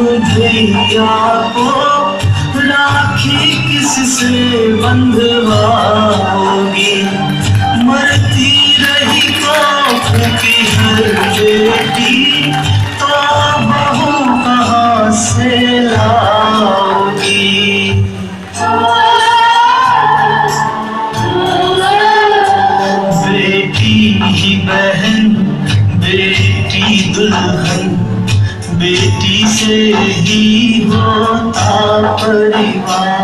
بھیا کو کس سے بندھوا ہوگی مرتی رہی تو کی ہر بیٹی۔ تو بہو کہاں سے لاؤگی؟ بیٹی بہن، بیٹی دلہن، بیٹی سے ہی ہوتا پریوار۔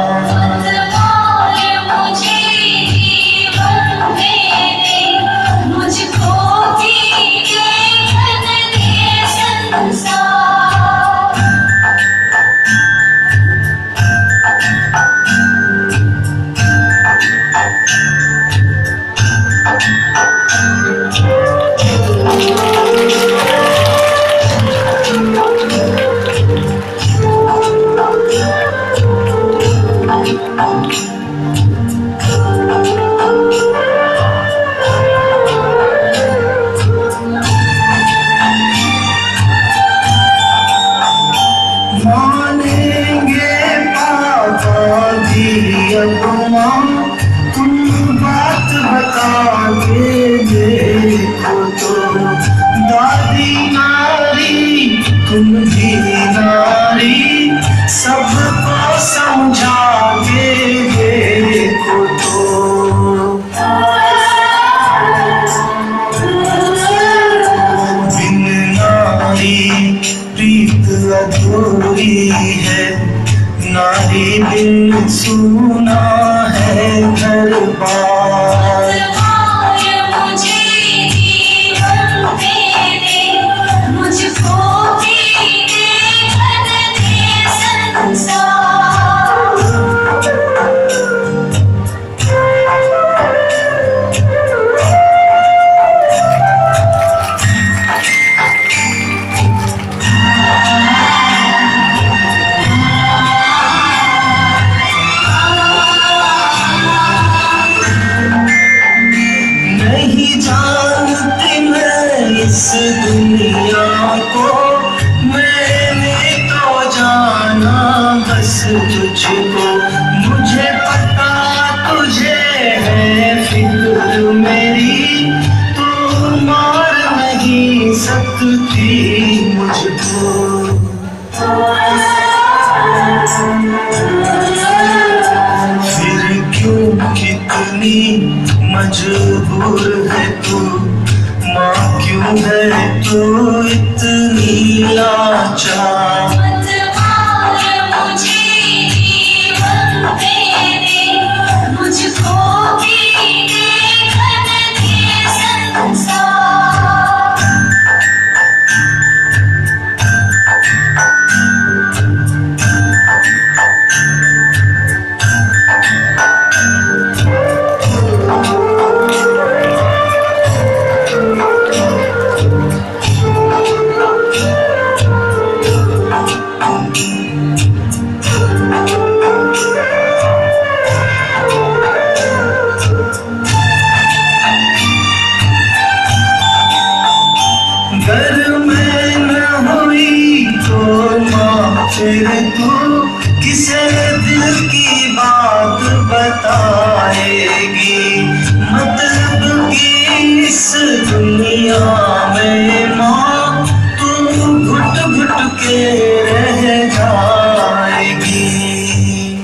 سونا ہے گھر بار تجھ کو مجھے پتا تجھے ہے فکر میری تو مار نہیں سکتی مجھ کو پھر کیوں کتنی مجبور ہے تو ماں کیوں ہے تو اتنی لاچار کے رہ جائے گی۔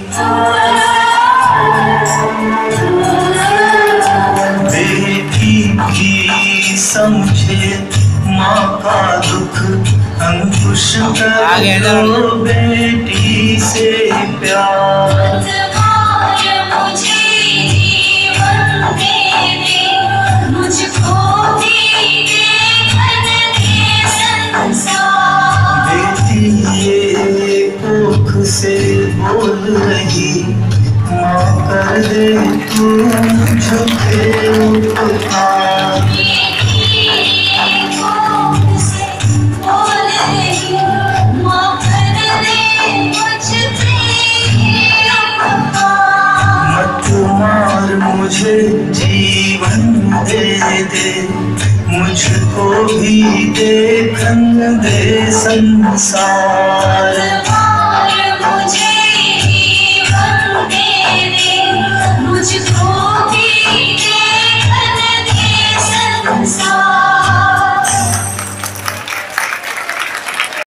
بیٹی کی سمجھے ماں کا دکھ انکش کرو بیٹی سے پیار۔ سے بول رہی ماں کر دے تو جھکے اٹھا مار مجھے جیون دے دے مجھ کو بھی دیکھن دے سنسار going straight.